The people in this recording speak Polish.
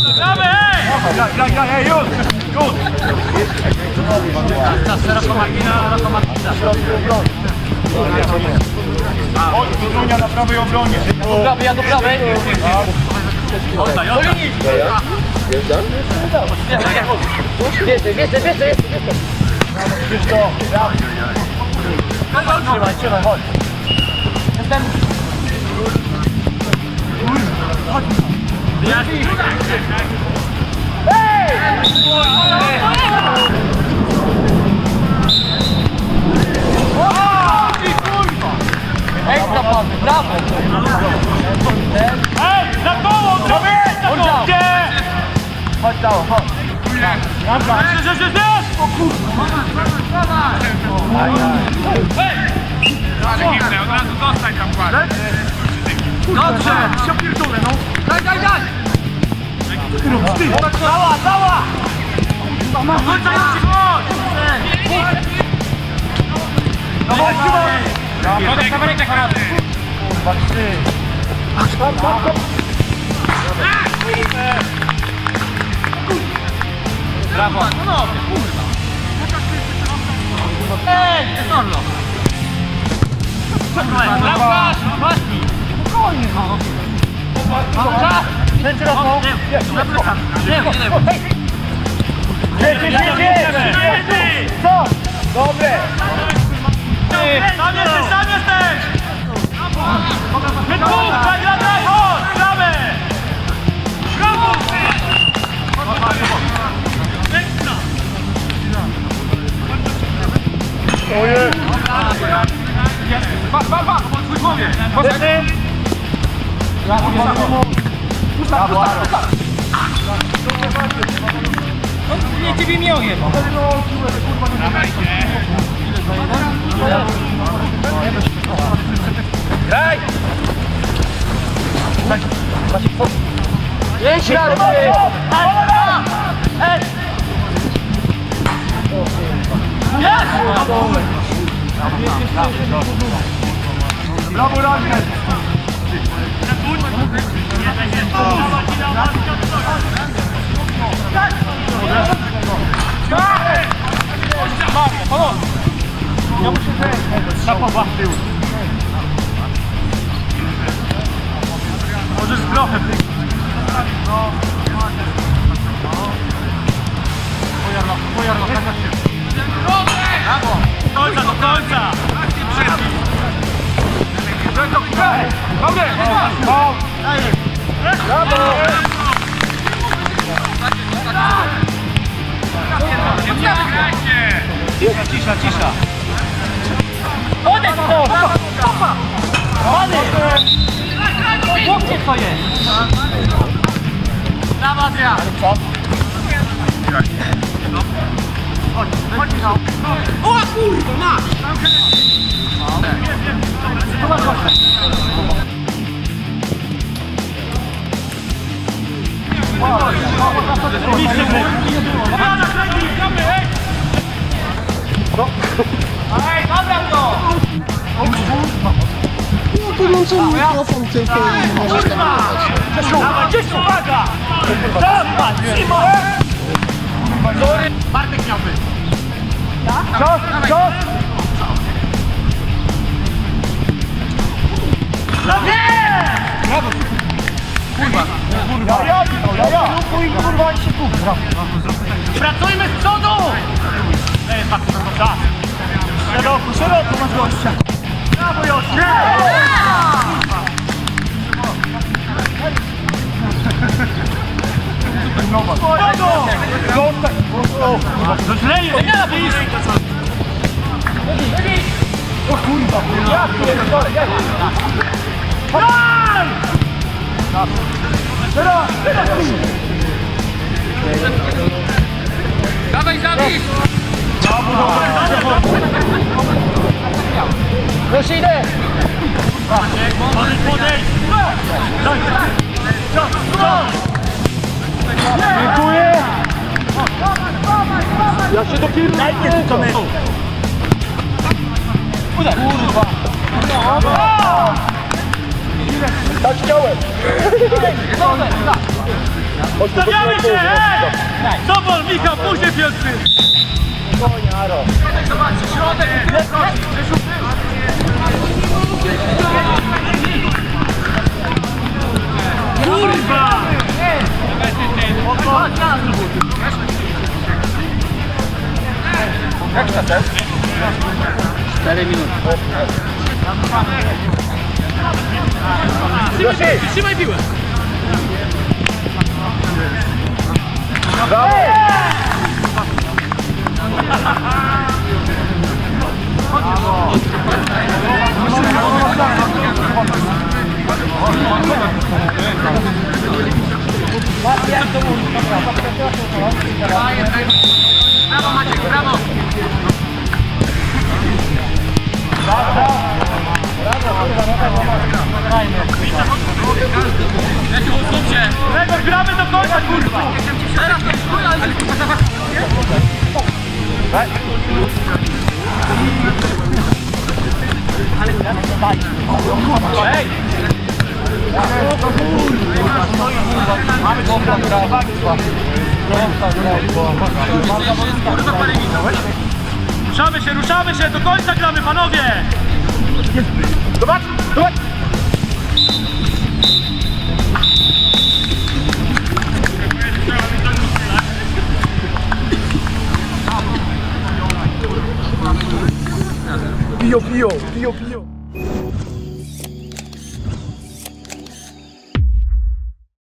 Gramy, ej! Graj, graj, graj, ej, już! Już! Szeroko Martina, szeroko Martina. Chodź, Dudunia na prawej obronie. Do prawej, ja do prawej. Więcej, więcej, więcej. Wiesz to, ja. Trzymaj, trzymaj, chodź. Jestem. Brawo! Chodź Ale himnę, od razu dostań tam kładę. Dobrze! Ja pierdolę, no! Dała, dała! Chodź, daj, chodź! Dawaj, trzymaj! Podaj kamerę karady. Kurwa, trzy. Brawo! No, kurwa! Ej, to jest Orlo! Właśnie! Spokojnie, no! Bramkarz! Będzie Rafał. Zapraszam! Nie, nie, nie! Jedź, jedź, jedź, jedź! Co? Dobre! Tam jesteś, tam jesteś! Wypuf, graj, graj, graj, chodź, gramy! Brawo! Ojej! Bach, bach, pod twój głowie. Lecy! Brawo, Aro. Nie ciebie miałem! Graj! Jedź! Ej! Brawo, Rangel! Dobry. Brawo! Brawo! Cisza, cisza, cisza. Odejdź to! Pany! Łokcie twoje! Brawo, Adrian! O kurwa, masz! Ej, dobra to! Podłączam mikrofon tylko i możesz tam nagrywać. Dawaj, gdzieś uwaga! Dawaj, Szymon! Bartek miał być. Cios, cios! Kurwa. Ja, ja, ja, ja! Próbuj, kurwa, i się tu. Pracujmy z przodu! Ej, tak, to czas. Szeroko, szeroko masz gościa. Brawo, Josi! Brawo! Zostań! To źle jest! Nie napisz! O kurwa! Ja pierdolę, ja Daj! Teraz! Teraz! Dawaj, zabij. Już idę! Podejdź, podejdź! Daj! Czas, czas! Dziękuję! Ja się dopiero... Dajcie tu kamerę! Udaj! Kurwa! Tak chciałem! Dobra, Stawiamy się, hej! Sobol, Michał, później Piotr. Kurwa! Cztery minuty. Trzymaj piłę. Brawo Maciek, brawo! Leciu, odsuń się! Gregor, gramy do końca, kurwa! Teraz nie szkuj, ale Ruszamy się, ruszamy się, do końca gramy, panowie! Zobacz, zobacz! Pio, pio, pio, pio.